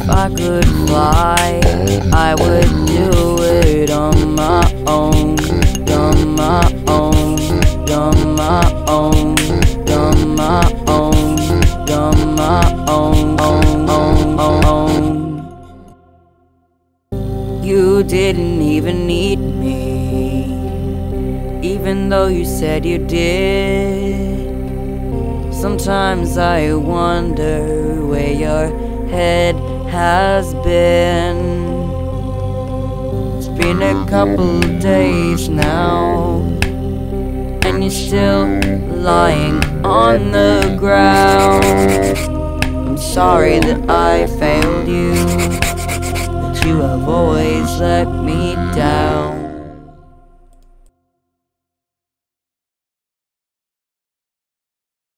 If I could fly, I would do it on my own, on my own, on my own, on my own, on my own, own, own, own, own. You didn't even need me, even though you said you did. Sometimes I wonder where you're head has been. It's been a couple days now, and you're still lying on the ground. I'm sorry that I failed you, but you have always let me down.